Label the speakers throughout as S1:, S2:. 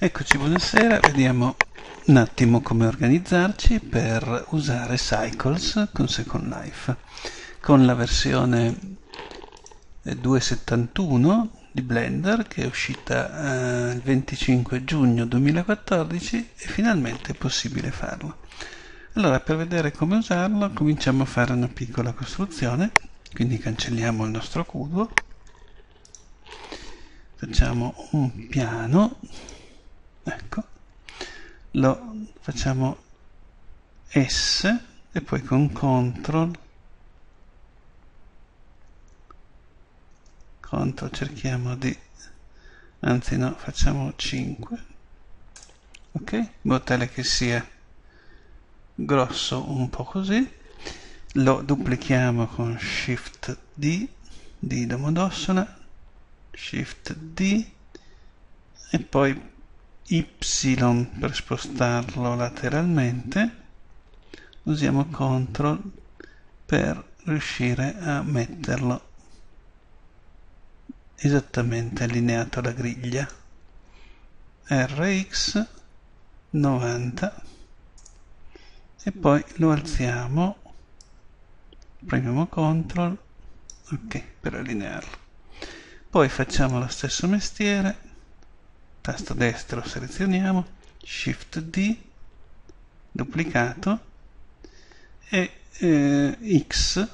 S1: Eccoci, buonasera, vediamo un attimo come organizzarci per usare Cycles con Second Life. Con la versione 2.71 di Blender che è uscita eh, il 25 giugno 2014 e finalmente è possibile farlo. Allora, per vedere come usarlo, cominciamo a fare una piccola costruzione, quindi cancelliamo il nostro cubo, facciamo un piano ecco. Lo facciamo S e poi con CTRL CTRL cerchiamo di anzi no facciamo 5 ok? In modo tale che sia grosso un po' così. Lo duplichiamo con shift D di Domodossola shift D e poi y per spostarlo lateralmente usiamo CTRL per riuscire a metterlo esattamente allineato alla griglia. RX 90 e poi lo alziamo premiamo CTRL ok per allinearlo. Poi facciamo lo stesso mestiere tasto destro selezioniamo, Shift D, duplicato e eh, X,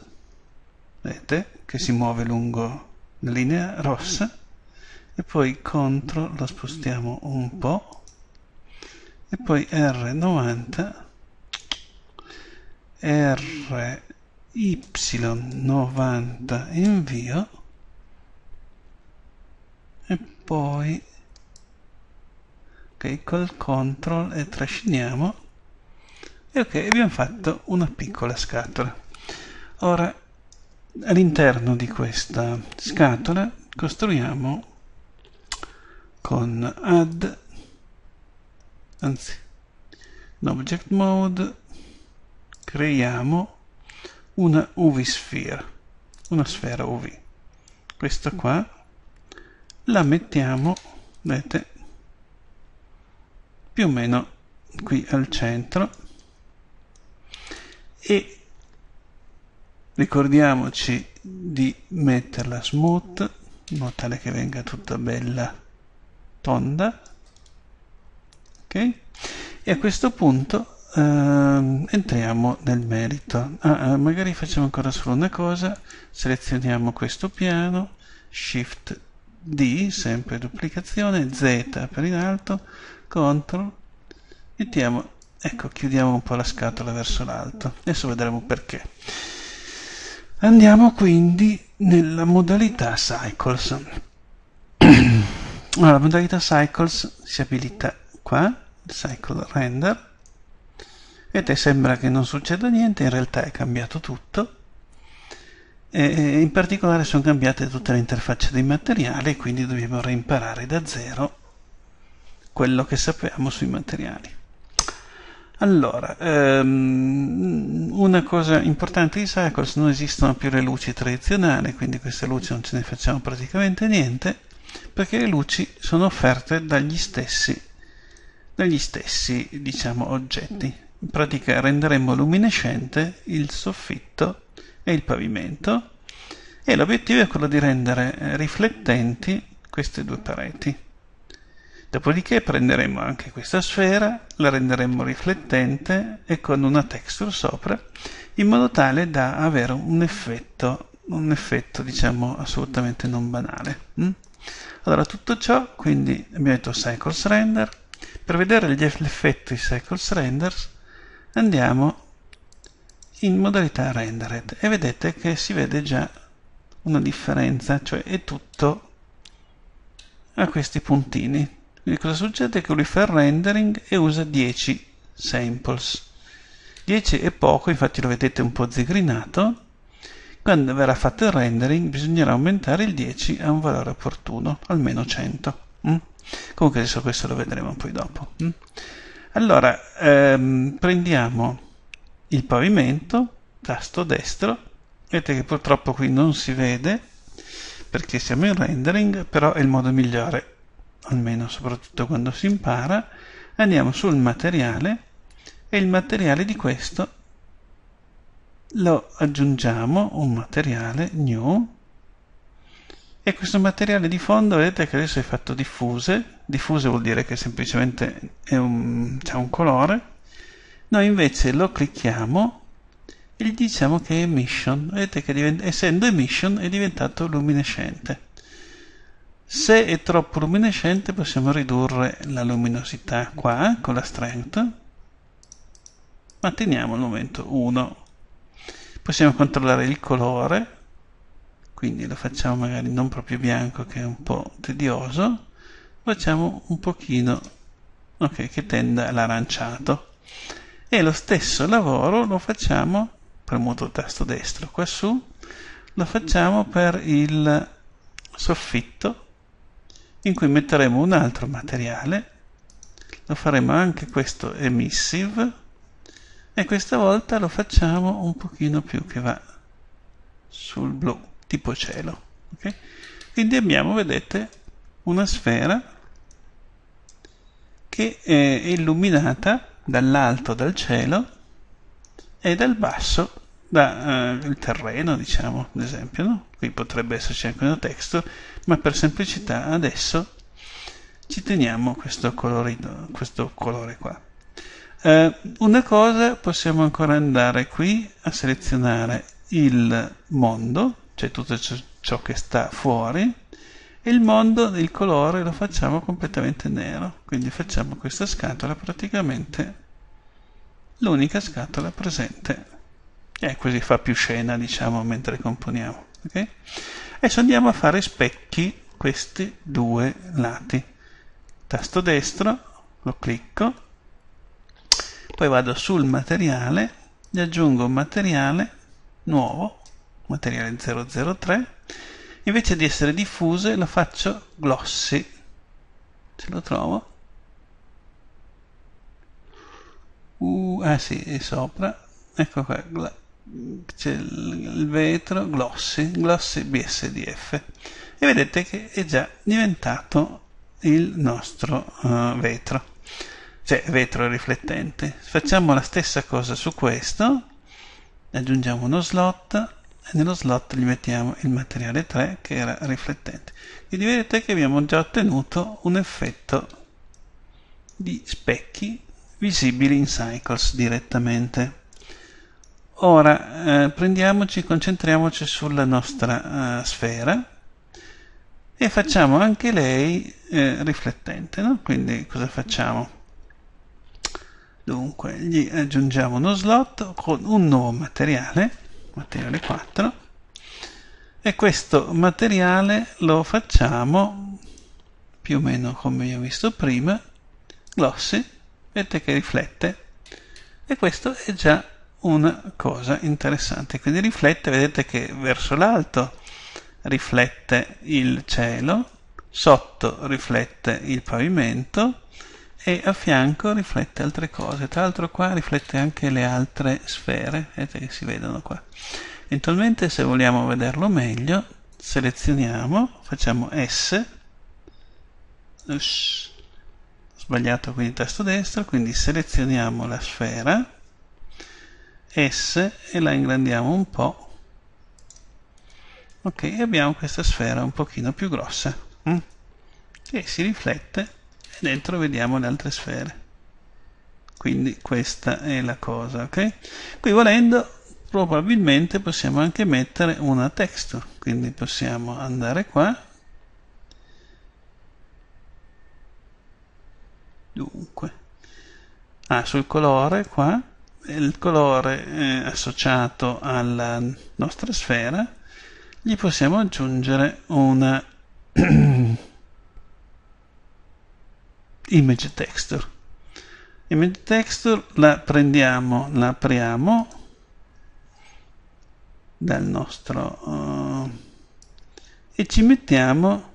S1: vedete, che si muove lungo la linea rossa e poi CTRL lo spostiamo un po' e poi R90 RY90 invio e poi ok col control e trasciniamo. E ok abbiamo fatto una piccola scatola. Ora all'interno di questa scatola costruiamo con add anzi object mode creiamo una UV sphere una sfera UV questa qua la mettiamo vedete più o meno qui al centro. E ricordiamoci di metterla smooth in modo tale che venga tutta bella tonda ok? E a questo punto eh, entriamo nel merito. Ah, ah, magari facciamo ancora solo una cosa. Selezioniamo questo piano shift D sempre duplicazione Z per in alto CTRL mettiamo ecco chiudiamo un po' la scatola verso l'alto. Adesso vedremo perché. Andiamo quindi nella modalità cycles. Allora, la modalità cycles si abilita qua cycle render. Vedete sembra che non succeda niente in realtà è cambiato tutto. E in particolare sono cambiate tutte le interfacce dei materiali quindi dobbiamo reimparare da zero quello che sappiamo sui materiali. Allora, ehm, una cosa importante di Cycles, non esistono più le luci tradizionali, quindi queste luci non ce ne facciamo praticamente niente, perché le luci sono offerte dagli stessi, dagli stessi diciamo, oggetti. In pratica renderemo luminescente il soffitto e il pavimento e l'obiettivo è quello di rendere riflettenti queste due pareti. Dopodiché prenderemo anche questa sfera, la renderemo riflettente e con una texture sopra, in modo tale da avere un effetto, un effetto diciamo assolutamente non banale. Mm? Allora tutto ciò, quindi abbiamo detto Cycles Render, per vedere gli effetti Cycles Renders andiamo in modalità Rendered e vedete che si vede già una differenza, cioè è tutto a questi puntini quindi cosa succede? Che lui fa il rendering e usa 10 samples. 10 è poco, infatti lo vedete un po' zigrinato. Quando verrà fatto il rendering bisognerà aumentare il 10 a un valore opportuno, almeno 100. Mm? Comunque adesso questo lo vedremo poi dopo. Mm? Allora, ehm, prendiamo il pavimento, tasto destro, vedete che purtroppo qui non si vede perché siamo in rendering, però è il modo migliore almeno soprattutto quando si impara, andiamo sul materiale e il materiale di questo lo aggiungiamo un materiale new. E questo materiale di fondo vedete che adesso è fatto diffuse. Diffuse vuol dire che semplicemente c'è un, un colore. Noi invece lo clicchiamo e gli diciamo che è emission. Vedete che essendo emission è diventato luminescente se è troppo luminescente possiamo ridurre la luminosità qua con la strength. Ma teniamo al momento 1 possiamo controllare il colore quindi lo facciamo magari non proprio bianco che è un po' tedioso. Facciamo un pochino ok che tenda all'aranciato. E lo stesso lavoro lo facciamo premuto il tasto destro. Qua su lo facciamo per il soffitto in cui metteremo un altro materiale lo faremo anche questo emissive e questa volta lo facciamo un pochino più che va sul blu tipo cielo okay? quindi abbiamo vedete una sfera che è illuminata dall'alto dal cielo e dal basso dal eh, terreno diciamo ad esempio no? qui potrebbe esserci anche una texture ma per semplicità adesso ci teniamo questo, colorito, questo colore qua. Eh, una cosa possiamo ancora andare qui a selezionare il mondo, cioè tutto ciò che sta fuori, e il mondo, il colore lo facciamo completamente nero, quindi facciamo questa scatola praticamente l'unica scatola presente e così fa più scena diciamo mentre componiamo okay? adesso andiamo a fare specchi questi due lati. Tasto destro lo clicco. Poi vado sul materiale gli aggiungo un materiale nuovo materiale 003 invece di essere diffuse lo faccio glossy. Se lo trovo. Uh, ah sì è sopra. Ecco qua c'è il vetro glossy glossy bsdf e vedete che è già diventato il nostro uh, vetro. Cioè vetro riflettente. Facciamo la stessa cosa su questo aggiungiamo uno slot e nello slot gli mettiamo il materiale 3 che era riflettente. Quindi vedete che abbiamo già ottenuto un effetto di specchi visibili in cycles direttamente ora eh, prendiamoci concentriamoci sulla nostra uh, sfera e facciamo anche lei eh, riflettente no? quindi cosa facciamo dunque gli aggiungiamo uno slot con un nuovo materiale materiale 4 e questo materiale lo facciamo più o meno come abbiamo visto prima glossy vedete che riflette e questo è già una cosa interessante. Quindi riflette vedete che verso l'alto riflette il cielo sotto riflette il pavimento e a fianco riflette altre cose. Tra l'altro qua riflette anche le altre sfere vedete che si vedono qua. Eventualmente se vogliamo vederlo meglio selezioniamo facciamo S. Ush. sbagliato quindi tasto destro quindi selezioniamo la sfera S e la ingrandiamo un po' ok abbiamo questa sfera un pochino più grossa mm? che si riflette e dentro vediamo le altre sfere. Quindi questa è la cosa ok? Qui volendo probabilmente possiamo anche mettere una texture. Quindi possiamo andare qua. Dunque. Ah, sul colore qua il colore eh, associato alla nostra sfera gli possiamo aggiungere una image texture. Image texture la prendiamo la apriamo dal nostro uh, e ci mettiamo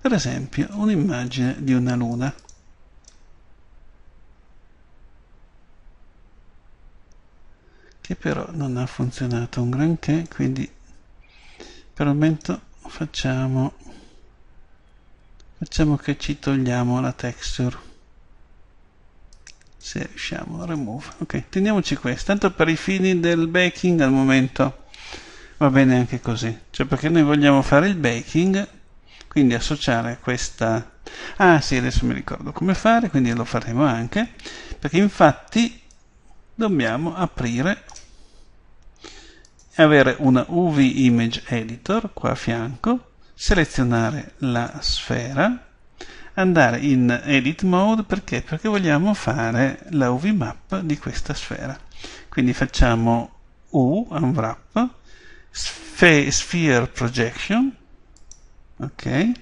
S1: per esempio un'immagine di una luna che però non ha funzionato un granché quindi per il momento facciamo facciamo che ci togliamo la texture se riusciamo remove ok teniamoci questo tanto per i fini del baking al momento va bene anche così cioè perché noi vogliamo fare il baking quindi associare questa ah sì adesso mi ricordo come fare quindi lo faremo anche perché infatti dobbiamo aprire avere una UV Image Editor qua a fianco, selezionare la sfera, andare in Edit Mode perché? Perché vogliamo fare la UV Map di questa sfera. Quindi facciamo U, Unwrap, Sphere Projection, ok.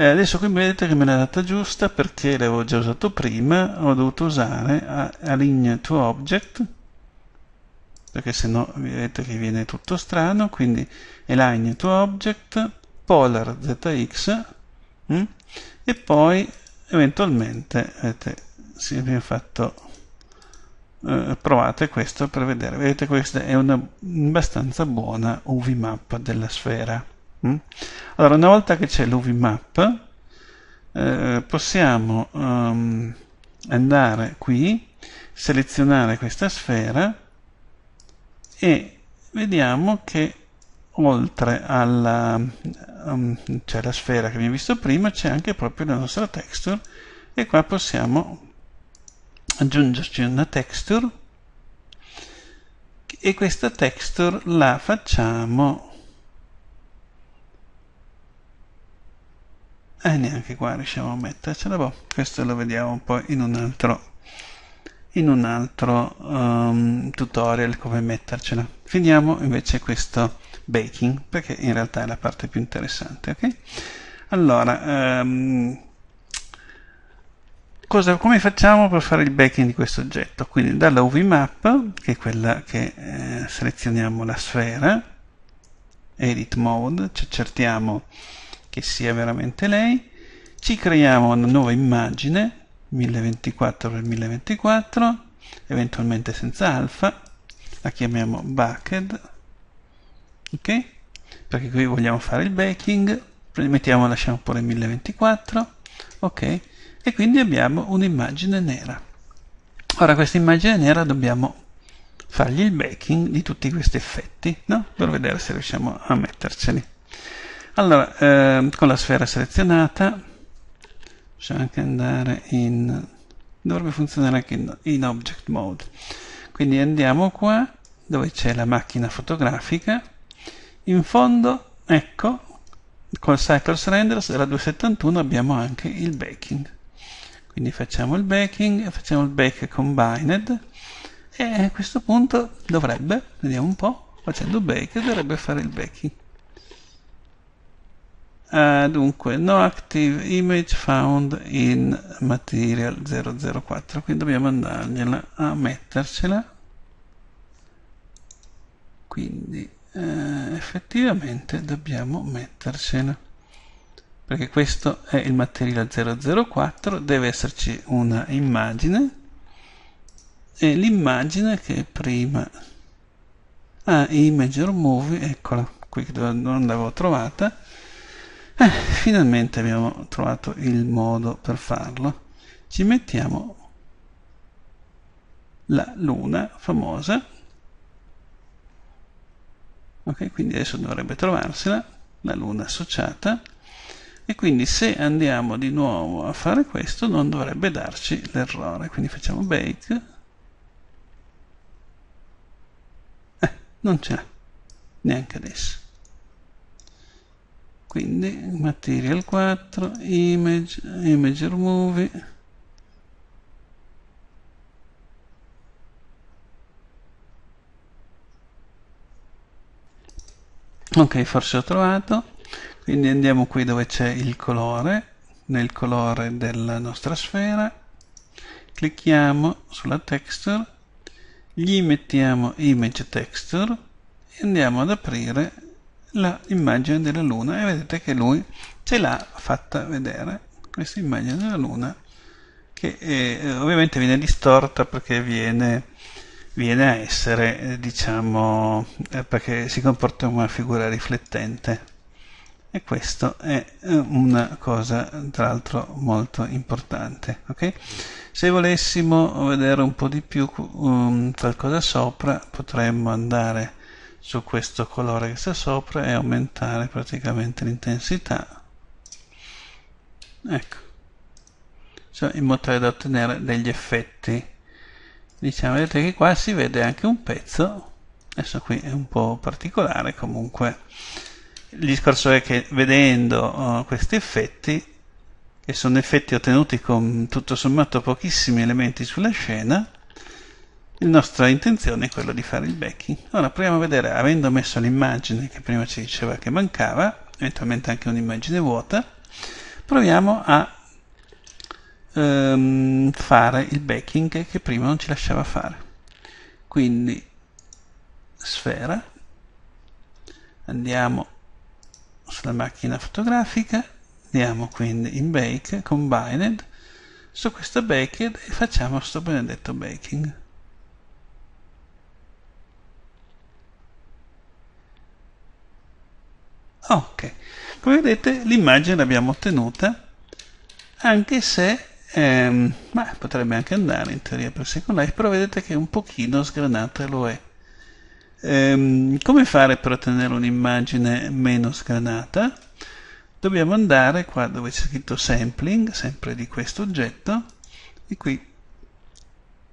S1: Eh, adesso qui vedete che me l'ha data giusta perché l'avevo già usato prima, ho dovuto usare Align to Object, perché se no vedete che viene tutto strano quindi align to object polar zx hm? e poi eventualmente vedete si abbiamo fatto eh, provate questo per vedere vedete questa è una abbastanza buona UV map della sfera hm? allora una volta che c'è l'UV map eh, possiamo um, andare qui selezionare questa sfera e vediamo che oltre alla um, cioè la sfera che abbiamo visto prima c'è anche proprio la nostra texture. E qua possiamo aggiungerci una texture. E questa texture la facciamo e eh, neanche qua riusciamo a mettercela boh, questo lo vediamo poi in un altro in un altro um, tutorial come mettercela. Finiamo invece questo baking perché in realtà è la parte più interessante. Okay? Allora, um, cosa, come facciamo per fare il baking di questo oggetto? Quindi dalla UV map, che è quella che eh, selezioniamo la sfera, edit mode, ci accertiamo che sia veramente lei, ci creiamo una nuova immagine 1024 x 1024 eventualmente senza alfa la chiamiamo bucket ok? Perché qui vogliamo fare il baking mettiamo lasciamo pure 1024 ok? E quindi abbiamo un'immagine nera. Ora questa immagine nera dobbiamo fargli il baking di tutti questi effetti no? per vedere se riusciamo a metterceli. Allora eh, con la sfera selezionata possiamo anche andare in dovrebbe funzionare anche in, in object mode. Quindi andiamo qua dove c'è la macchina fotografica. In fondo ecco col cycles renders della 271 abbiamo anche il baking quindi facciamo il baking facciamo il bake combined. E a questo punto dovrebbe vediamo un po' facendo bake dovrebbe fare il baking Uh, dunque, no active image found in material 004, quindi dobbiamo andargliela a mettercela. Quindi uh, effettivamente dobbiamo mettercela. Perché questo è il material 004, deve esserci una immagine e l'immagine che prima ah, image or movie, eccola qui che non l'avevo trovata eh, finalmente abbiamo trovato il modo per farlo. Ci mettiamo la luna famosa. Ok, quindi adesso dovrebbe trovarsela, la luna associata. E quindi se andiamo di nuovo a fare questo non dovrebbe darci l'errore. Quindi facciamo bake. Eh, non ce l'ha, neanche adesso quindi material 4 image image movie. Ok forse ho trovato. Quindi andiamo qui dove c'è il colore nel colore della nostra sfera. Clicchiamo sulla texture gli mettiamo image texture e andiamo ad aprire l'immagine della luna e vedete che lui ce l'ha fatta vedere questa immagine della luna che eh, ovviamente viene distorta perché viene, viene a essere eh, diciamo eh, perché si comporta come una figura riflettente. E questo è eh, una cosa tra l'altro molto importante ok? Se volessimo vedere un po' di più um, qualcosa sopra potremmo andare su questo colore che sta sopra e aumentare praticamente l'intensità. Ecco. Cioè in modo tale da ottenere degli effetti. Diciamo vedete che qua si vede anche un pezzo. Adesso qui è un po' particolare comunque. Il discorso è che vedendo uh, questi effetti, che sono effetti ottenuti con tutto sommato pochissimi elementi sulla scena, la nostra intenzione è quella di fare il backing. Ora proviamo a vedere, avendo messo l'immagine che prima ci diceva che mancava, eventualmente anche un'immagine vuota, proviamo a um, fare il backing che prima non ci lasciava fare. Quindi sfera, andiamo sulla macchina fotografica, andiamo quindi in Bake, Combined, su questo Baked e facciamo questo benedetto baking. Ok, come vedete l'immagine l'abbiamo ottenuta, anche se ehm, ma potrebbe anche andare in teoria per Second Life, però vedete che un pochino sgranata lo è. Ehm, come fare per ottenere un'immagine meno sgranata? Dobbiamo andare qua dove c'è scritto sampling, sempre di questo oggetto, e qui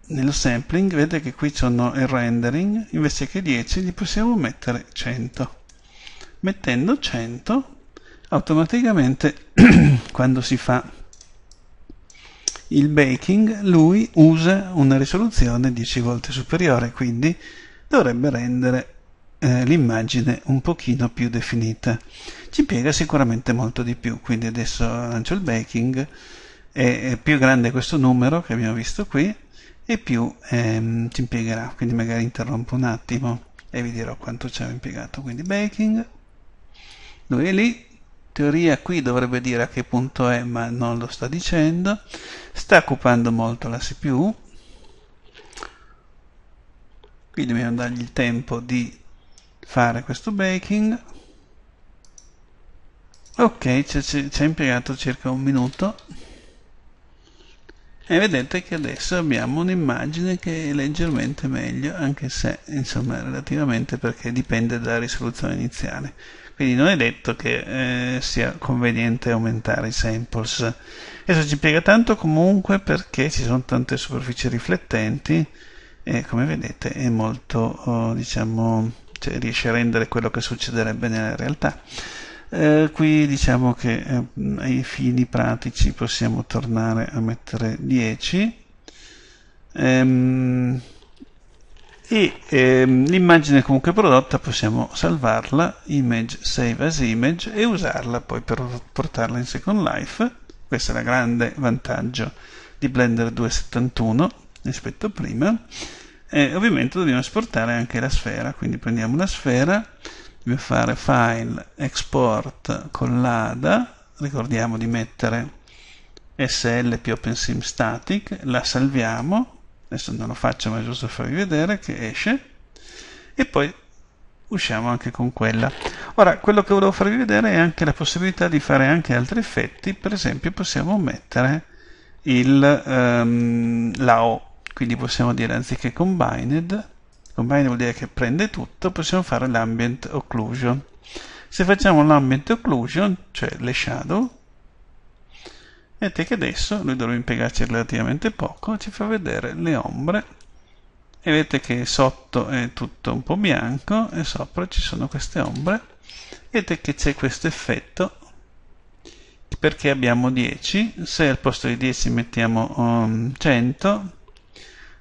S1: nello sampling vedete che qui sono il rendering, invece che 10 gli possiamo mettere 100. Mettendo 100 automaticamente quando si fa il baking lui usa una risoluzione 10 volte superiore, quindi dovrebbe rendere eh, l'immagine un pochino più definita. Ci piega sicuramente molto di più, quindi adesso lancio il baking, è più grande questo numero che abbiamo visto qui e più ehm, ci impiegherà, quindi magari interrompo un attimo e vi dirò quanto ci ha impiegato. Quindi baking, lui è lì, teoria qui dovrebbe dire a che punto è ma non lo sta dicendo, sta occupando molto la CPU, qui dobbiamo dargli il tempo di fare questo baking. Ok ci ha impiegato circa un minuto. E vedete che adesso abbiamo un'immagine che è leggermente meglio anche se insomma relativamente perché dipende dalla risoluzione iniziale quindi non è detto che eh, sia conveniente aumentare i samples. Adesso ci piega tanto comunque perché ci sono tante superfici riflettenti e come vedete è molto oh, diciamo cioè, riesce a rendere quello che succederebbe nella realtà. Eh, qui diciamo che eh, ai fini pratici possiamo tornare a mettere 10 ehm, e ehm, l'immagine comunque prodotta possiamo salvarla image save as image e usarla poi per portarla in second life. Questo è il grande vantaggio di Blender 271 rispetto a prima. E ovviamente dobbiamo esportare anche la sfera quindi prendiamo la sfera dobbiamo fare file export con l'ADA ricordiamo di mettere SL più OpenSim static la salviamo adesso non lo faccio ma è giusto farvi vedere che esce. E poi usciamo anche con quella. Ora quello che volevo farvi vedere è anche la possibilità di fare anche altri effetti. Per esempio possiamo mettere il, um, la O quindi possiamo dire anziché combined combined vuol dire che prende tutto possiamo fare l'ambient occlusion. Se facciamo l'ambient occlusion cioè le shadow vedete che adesso noi dovremmo impiegarci relativamente poco ci fa vedere le ombre. E vedete che sotto è tutto un po' bianco e sopra ci sono queste ombre. Vedete che c'è questo effetto. Perché abbiamo 10 se al posto di 10 mettiamo um, 100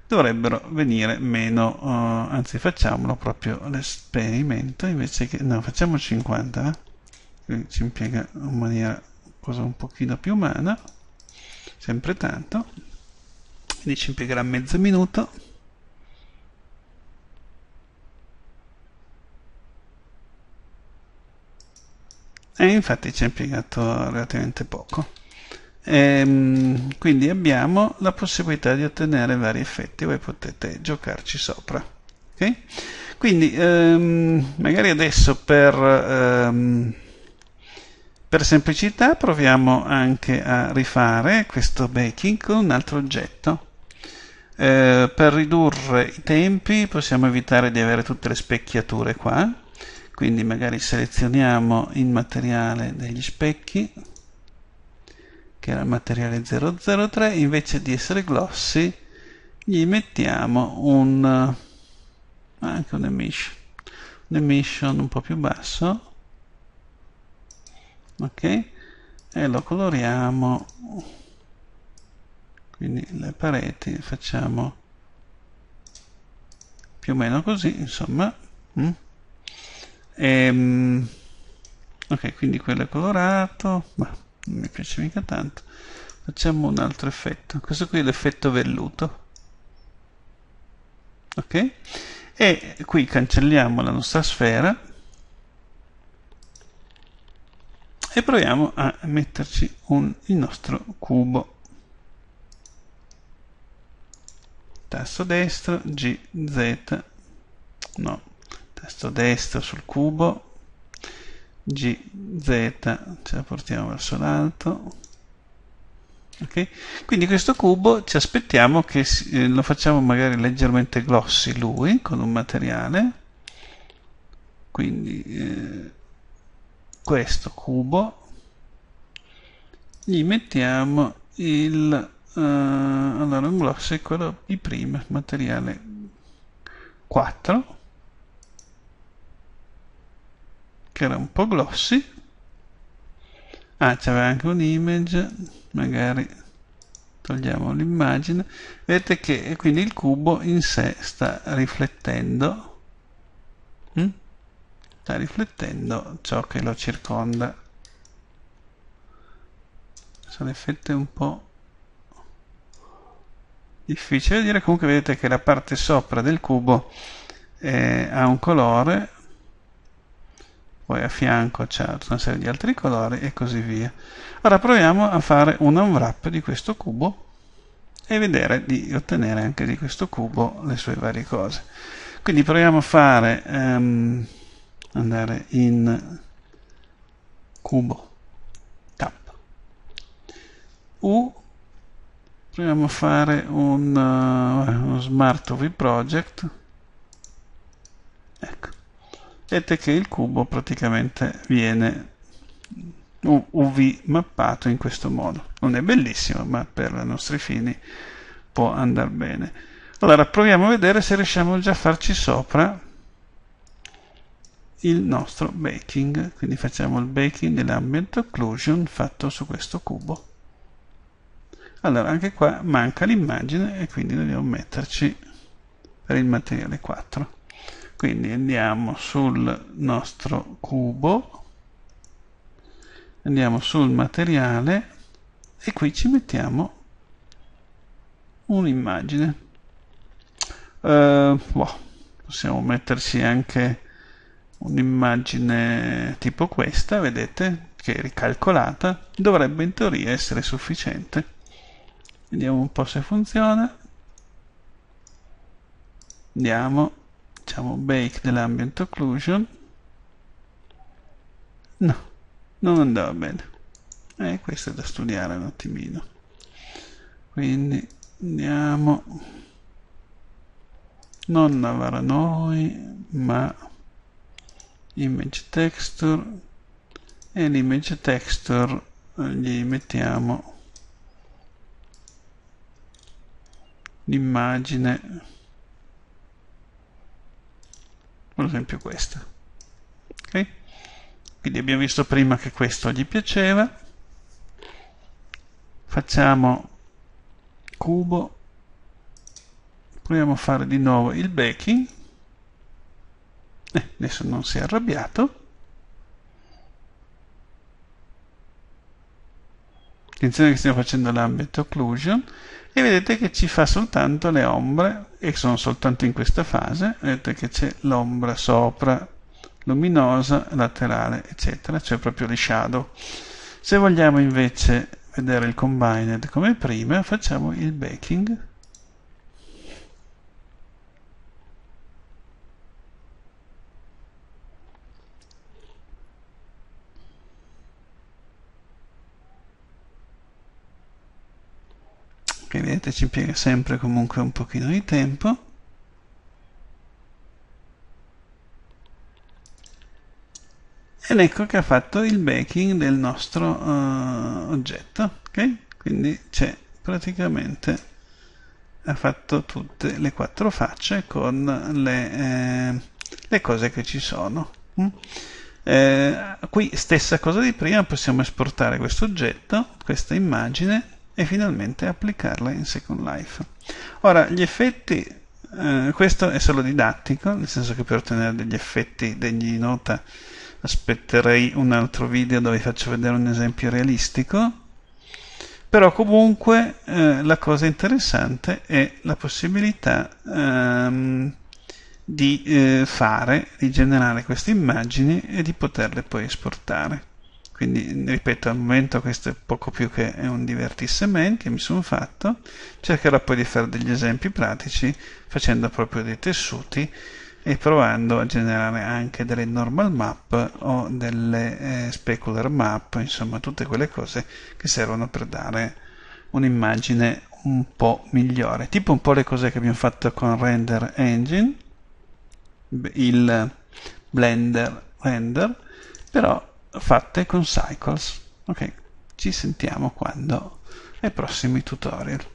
S1: dovrebbero venire meno, uh, anzi facciamolo proprio l'esperimento invece che, no facciamo 50 eh? quindi ci impiega in maniera cosa un pochino più umana sempre tanto quindi ci impiegherà mezzo minuto e infatti ci ha impiegato relativamente poco Ehm, quindi abbiamo la possibilità di ottenere vari effetti, voi potete giocarci sopra. Okay? Quindi ehm, magari adesso per ehm, Per semplicità proviamo anche a rifare questo baking con un altro oggetto. Eh, per ridurre i tempi possiamo evitare di avere tutte le specchiature qua, quindi magari selezioniamo il materiale degli specchi, che era il materiale 003, invece di essere glossy gli mettiamo un anche un emission, un emission un po' più basso, ok, e lo coloriamo. Quindi le pareti facciamo più o meno così insomma. Mm. e, ehm, ok quindi quello è colorato. Ma non mi piace mica tanto. Facciamo un altro effetto. Questo qui è l'effetto velluto. Ok? E qui cancelliamo la nostra sfera e proviamo a metterci un, il nostro cubo tasto destro, G, Z, no, tasto destro sul cubo, G, Z, ce la portiamo verso l'alto. Okay. Quindi questo cubo ci aspettiamo che eh, lo facciamo magari leggermente glossy lui con un materiale. Quindi eh, questo cubo gli mettiamo il uh, allora un gloss è quello di prima materiale 4 che era un po' glossy ah c'aveva anche un image magari togliamo l'immagine vedete che quindi il cubo in sé sta riflettendo hm? Sta riflettendo ciò che lo circonda. Sono effetti un po' difficile da dire comunque vedete che la parte sopra del cubo eh, ha un colore poi a fianco c'è una serie di altri colori e così via. Ora proviamo a fare un unwrap di questo cubo e vedere di ottenere anche di questo cubo le sue varie cose. Quindi proviamo a fare um, andare in cubo. Tap. U proviamo a fare un, uh, uno smart UV project. Ecco. Vedete che il cubo praticamente viene UV mappato in questo modo. Non è bellissimo ma per i nostri fini può andare bene. Allora proviamo a vedere se riusciamo già a farci sopra il nostro baking. Quindi facciamo il baking dell'ambient occlusion fatto su questo cubo. Allora anche qua manca l'immagine e quindi dobbiamo metterci per il materiale 4 quindi andiamo sul nostro cubo andiamo sul materiale e qui ci mettiamo un'immagine. Uh, boh, possiamo metterci anche un'immagine tipo questa vedete che è ricalcolata dovrebbe in teoria essere sufficiente. Vediamo un po' se funziona. Andiamo facciamo bake dell'ambient occlusion. No non andava bene. Eh, questo è da studiare un attimino. Quindi andiamo. Non lavare noi ma image texture. E l'image texture gli mettiamo l'immagine. Per esempio questa. Ok? Quindi abbiamo visto prima che questo gli piaceva. Facciamo cubo. Proviamo a fare di nuovo il baking eh, adesso non si è arrabbiato. Attenzione che stiamo facendo l'ambient occlusion. E vedete che ci fa soltanto le ombre e sono soltanto in questa fase. Vedete che c'è l'ombra sopra luminosa, laterale eccetera. Cioè proprio le shadow. Se vogliamo invece vedere il combined come prima facciamo il baking che vedete ci impiega sempre comunque un pochino di tempo ed ecco che ha fatto il backing del nostro uh, oggetto ok quindi c'è praticamente ha fatto tutte le quattro facce con le, eh, le cose che ci sono mm? eh, qui stessa cosa di prima possiamo esportare questo oggetto questa immagine e finalmente applicarla in Second Life. Ora gli effetti eh, questo è solo didattico nel senso che per ottenere degli effetti degni di nota aspetterei un altro video dove vi faccio vedere un esempio realistico. Però comunque eh, la cosa interessante è la possibilità ehm, di eh, fare, di generare queste immagini e di poterle poi esportare quindi ripeto al momento questo è poco più che un divertissement che mi sono fatto. Cercherò poi di fare degli esempi pratici facendo proprio dei tessuti e provando a generare anche delle normal map o delle eh, specular map, insomma tutte quelle cose che servono per dare un'immagine un po' migliore, tipo un po' le cose che abbiamo fatto con Render Engine, il Blender Render, però fatte con Cycles. Ok, ci sentiamo quando ai prossimi tutorial.